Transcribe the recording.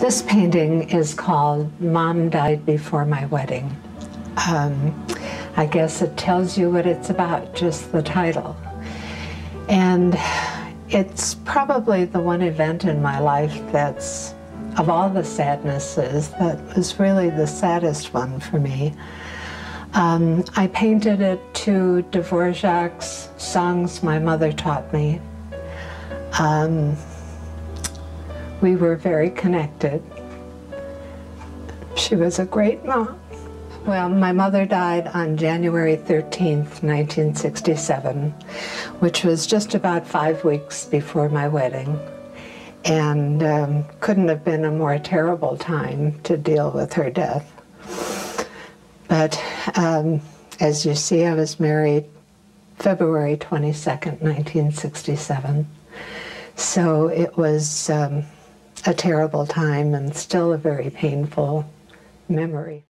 This painting is called Mom Died Before My Wedding. Um, I guess it tells you what it's about, just the title. And it's probably the one event in my life that's, of all the sadnesses, that was really the saddest one for me. Um, I painted it to Dvorak's songs my mother taught me. Um, we were very connected. She was a great mom. Well, my mother died on January 13th, 1967, which was just about five weeks before my wedding. And um, couldn't have been a more terrible time to deal with her death. But um, as you see, I was married February 22nd, 1967. So it was um, a terrible time and still a very painful memory.